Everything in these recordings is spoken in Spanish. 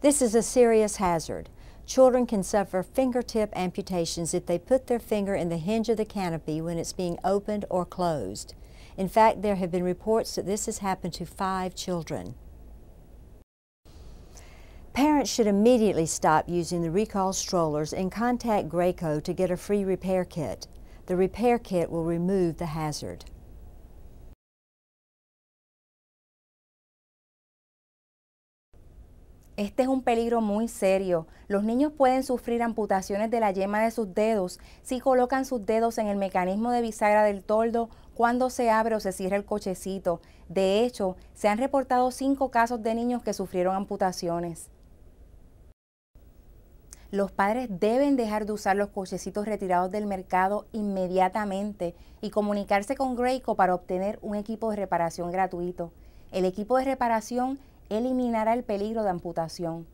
This is a serious hazard. Children can suffer fingertip amputations if they put their finger in the hinge of the canopy when it's being opened or closed. In fact, there have been reports that this has happened to five children. Parents should immediately stop using the recall strollers and contact Graco to get a free repair kit. The repair kit will remove the hazard. Este es un peligro muy serio. Los niños pueden sufrir amputaciones de la yema de sus dedos si colocan sus dedos en el mecanismo de bisagra del toldo cuando se abre o se cierra el cochecito. De hecho, se han reportado cinco casos de niños que sufrieron amputaciones. Los padres deben dejar de usar los cochecitos retirados del mercado inmediatamente y comunicarse con Graco para obtener un equipo de reparación gratuito. El equipo de reparación eliminará el peligro de amputación.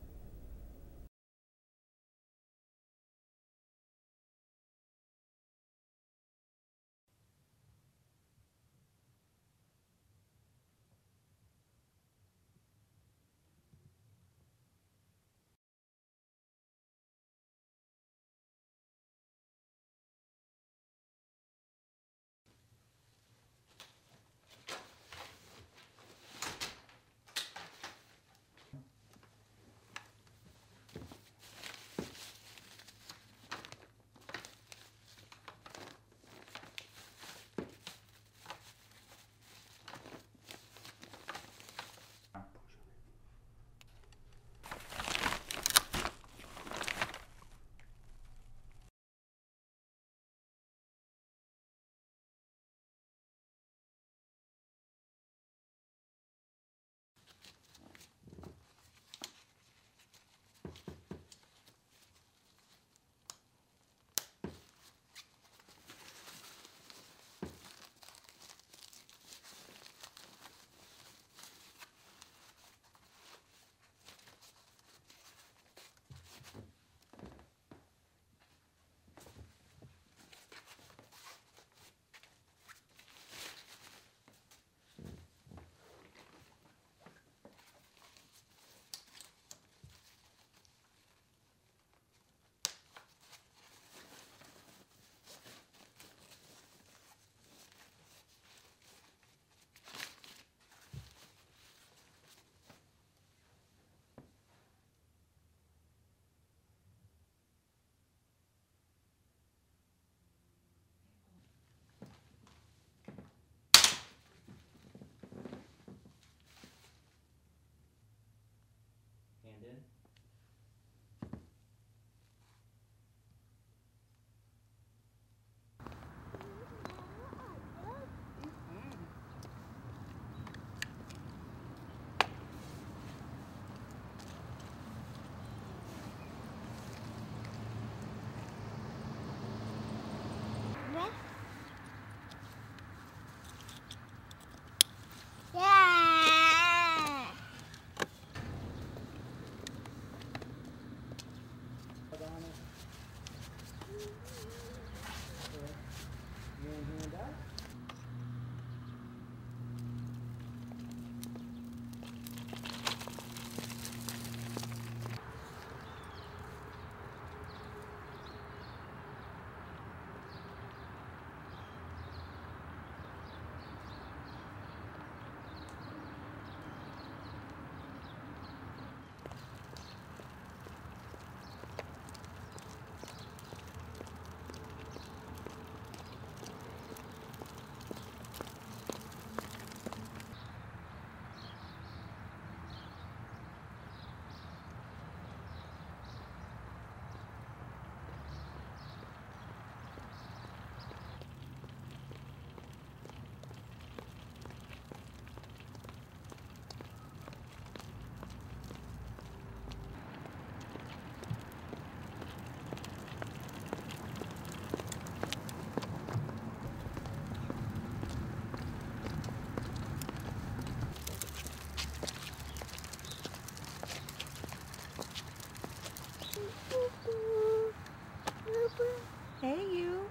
Hey, you.